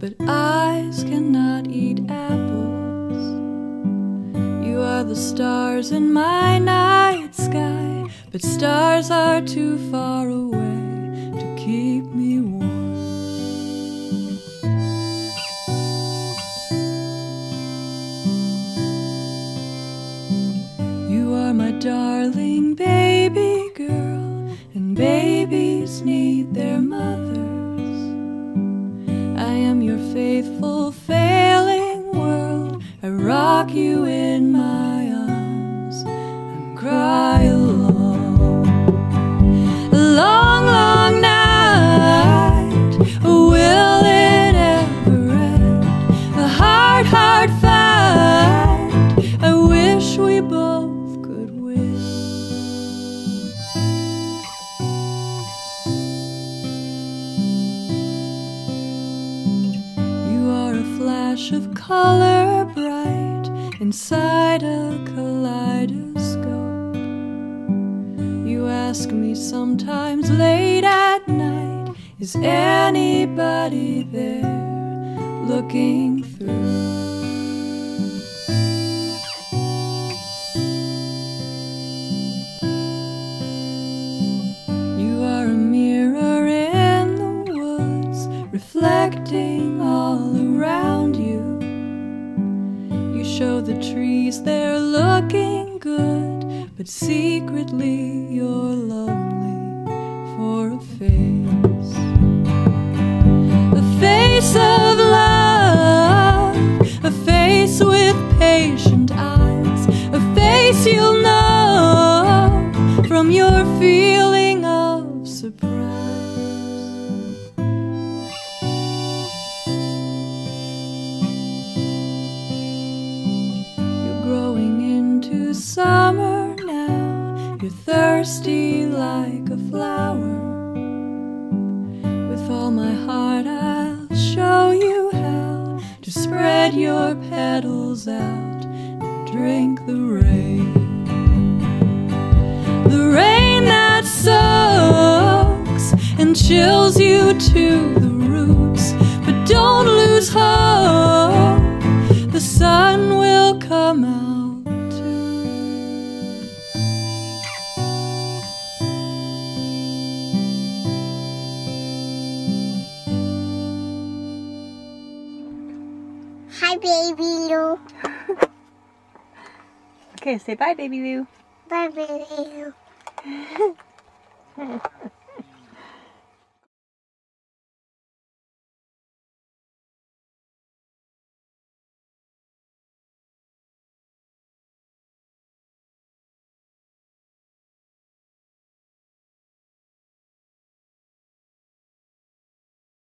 but eyes cannot eat apples. You are the stars in my night sky, but stars are too far away to keep me warm. You are my darling baby girl, and babies need their mothers. Faithful, failing world. I rock you in flash of color bright inside a kaleidoscope. You ask me sometimes late at night, is anybody there looking through? You all around you. You show the trees they're looking good, but secretly you're lonely for a face. Summer now. You're thirsty like a flower. With all my heart, I'll show you how to spread your petals out and drink the rain. The rain that soaks and chills you to the Baby Lou. Okay, say bye, baby Lou. Bye, baby Lou.